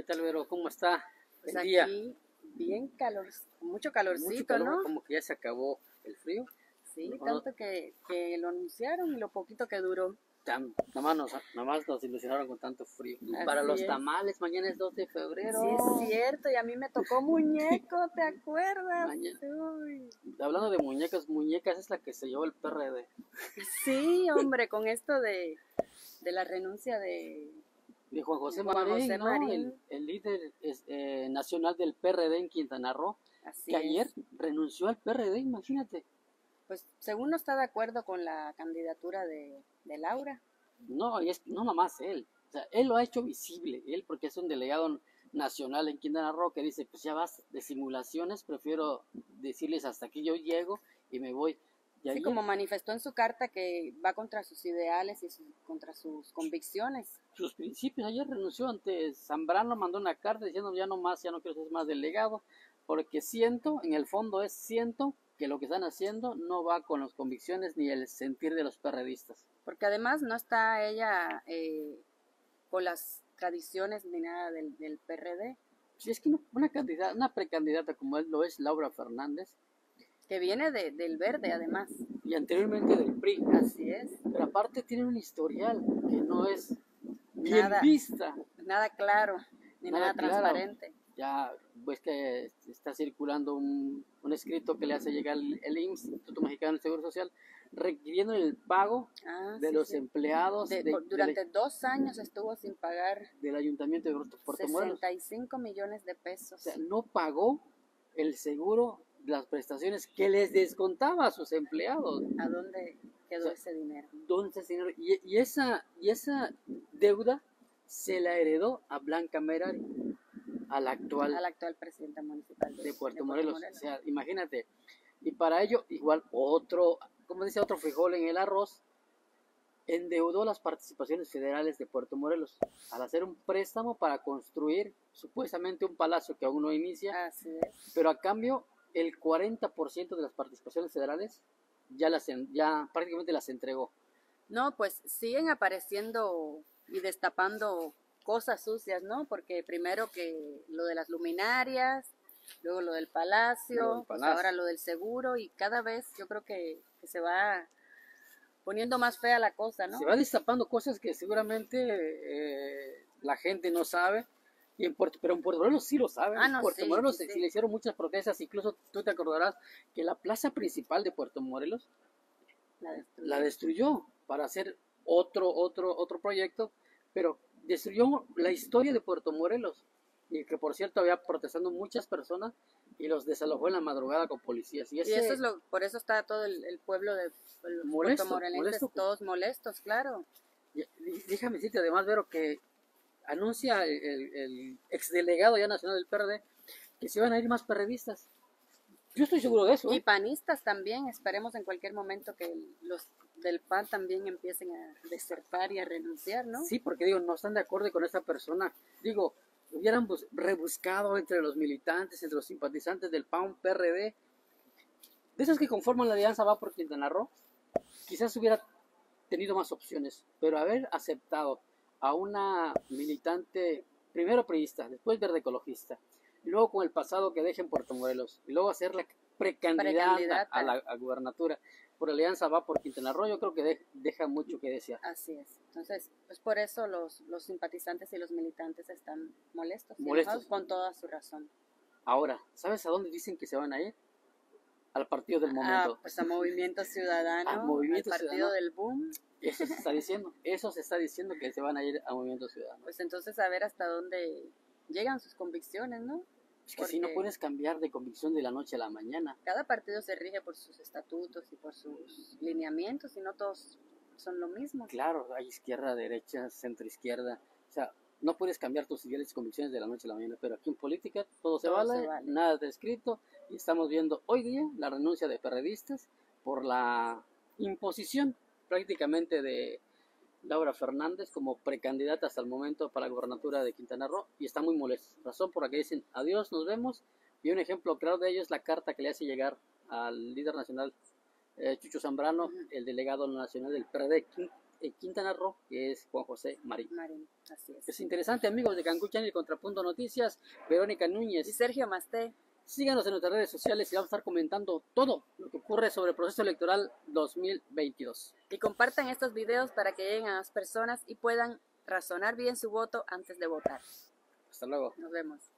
¿Qué tal, Vero? ¿Cómo está Pues el día? aquí bien calor, mucho calorcito, Mucho calor, ¿no? como que ya se acabó el frío. Sí, No. tanto que, que lo anunciaron y lo poquito que duró. Nada más, nos, nada más nos ilusionaron con tanto frío. Así para los es. tamales, mañana es 2 de febrero. Sí, es cierto, y a mí me tocó muñeco, ¿te acuerdas? Mañana. Uy. Hablando de muñecas, muñecas es la que se llevó el PRD. Sí, hombre, con esto de, de la renuncia de... De Juan José Juan Marín, José ¿no? Marín. El, el líder es- eh, nacional del PRD en Quintana Roo, Así que es. ayer renunció al PRD, imagínate. Pues según no está de acuerdo con la candidatura de, de Laura. No, y es, no nomás él. O sea, él lo ha hecho visible, él porque es un delegado nacional en Quintana Roo que dice, pues ya vas de simulaciones, prefiero decirles hasta aquí yo llego y me voy. Y Sí, como manifestó en su carta que va contra sus ideales y contra sus convicciones. sus principios. Ayer renunció ante Zambrano, mandó una carta diciendo ya no más, ya no quiero ser más delegado, porque siento, en el fondo es siento que lo que están haciendo no va con las convicciones ni el sentir de los perredistas. Porque además no está ella eh, con las tradiciones ni nada del, del PRD, Si es que una, una candidata, una precandidata como él lo es Laura Fernández, que viene de- del verde además. y anteriormente del PRI, Así es. pero aparte tiene un historial que no es bien Nada. vista. Nada claro, ni Nada nada, claro. transparente. Ya, pues que está circulando un, un escrito que le hace llegar el, el IMSS, Instituto Mexicano del Seguro Social, requiriendo el pago Ah, de sí, los sí. empleados De- de- durante dos años estuvo sin pagar del Ayuntamiento de Puerto- Puerto Morelos. 65 millones de O pesos. sea, no pagó el seguro las prestaciones que les descontaba a sus empleados. ¿A dónde quedó O sea, ese dinero? Entonces, señor, y, y esa, y esa deuda se la heredó a Blanca Merari, a la actual Al actual presidente municipal de Puerto Morelos. O sea, imagínate. Y para ello, igual otro, como dice otro frijol en el arroz, endeudó las participaciones federales de Puerto Morelos al hacer un préstamo para construir supuestamente un palacio que aún no inicia, Así es. pero a cambio el 40% de las participaciones federales ya las ya prácticamente las entregó. No, pues siguen apareciendo y destapando cosas sucias, ¿no? Porque primero que lo de las luminarias, luego lo del palacio, Lo del pues ahora lo del seguro y cada vez yo creo que, que se va poniendo más fea la cosa, ¿no? Se va destapando cosas que seguramente eh, la gente no sabe. Y en Puerto, pero en Puerto Morelos sí lo saben. Ah, no, en Puerto sí, Morelos sí, se- sí. le hicieron muchas protestas. Incluso tú te acordarás que la plaza principal de Puerto Morelos La destruyó para hacer otro, otro, otro proyecto. Pero destruyó la historia de Puerto Morelos. Y que por cierto había protestando muchas personas y los desalojó en la madrugada con policías. Y, eso es lo, por eso está todo el, el pueblo de los Molesto, puertomorelenses molesto. todos molestos, claro. Y- y Déjame decirte además, Vero, que anuncia el, el, el exdelegado ya nacional del PRD que se van a ir más perredistas. Yo estoy seguro de eso. Y ¿eh? panistas también, esperemos en cualquier momento que los del PAN también empiecen a desertar y a renunciar, ¿no? Sí, porque digo, no están de acuerdo con esta persona. Digo, hubieran bus- rebuscado entre los militantes, entre los simpatizantes del PAN, PRD, de esos que conforman la alianza va por Quintana Roo, quizás hubiera tenido más opciones, pero haber aceptado a una militante, primero priista, después verde ecologista, y luego con el pasado que deja en Puerto Morelos, y luego hacer la precandidata, Precandidata. a la a gubernatura por alianza va por Quintana Roo, yo creo que de- deja mucho que desear. Así es. Entonces, pues por eso los, los simpatizantes y los militantes están molestos, Molestos. con toda su razón. Ahora, ¿sabes a dónde dicen que se van a ir? Al partido del Ah, momento. pues a Movimiento Ciudadano, Movimiento al Partido Ciudadano. del Boom, Eso se está diciendo. Eso se está diciendo que se van a ir a Movimiento Ciudadano. pues entonces a ver hasta dónde llegan sus convicciones, ¿no? Es que si no porque- puedes cambiar de convicción de la noche a la mañana. Cada partido se rige por sus estatutos y por sus lineamientos y no todos son lo mismo. Claro, hay izquierda, derecha, centro izquierda. O sea, no puedes cambiar tus ideales y convicciones de la noche a la mañana. Pero aquí en política todo se, Todo vale, se vale. nada está escrito. Y estamos viendo hoy día la renuncia de perredistas por la imposición prácticamente de Laura Fernández como precandidata hasta el momento para la gobernatura de Quintana Roo y está muy molesto. Razón por la que dicen adiós, nos vemos. Y un ejemplo claro de ello es la carta que le hace llegar al líder nacional eh, Chucho Zambrano, el delegado nacional del PRD, en Quintana Roo, que es Juan José Marín. Marín, así es. Es interesante, amigos de Cancún Channel y Contrapunto Noticias, Verónica Y Núñez. Sergio Masté, Síganos en nuestras redes sociales y vamos a estar comentando todo lo que ocurre sobre el proceso electoral 2022. y compartan estos videos para que lleguen a más personas y puedan razonar bien su voto antes de votar. Hasta luego. Nos vemos.